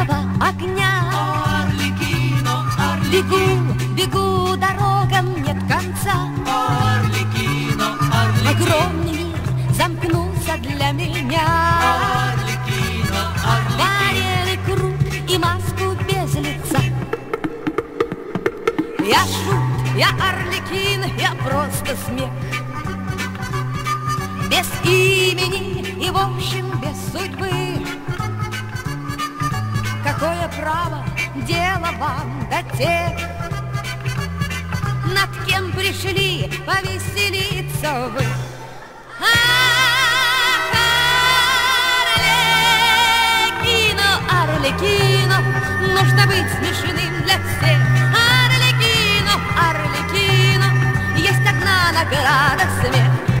яркого огня. Орликино, Орликино, Бегу, бегу, дорогам нет конца. Орликино, Орликино, Огромный мир замкнулся для меня. Орликино, Орликино. Варили круг и маску без лица. Я шут, я орликин, я просто смех. Без имени и, в общем, без судьбы. Право дело вам до тех, Над кем пришли повеселиться вы? Арлекино, Арлекино, нужно быть смешным для всех. Арлекино, Арлекино, есть одна награда смех.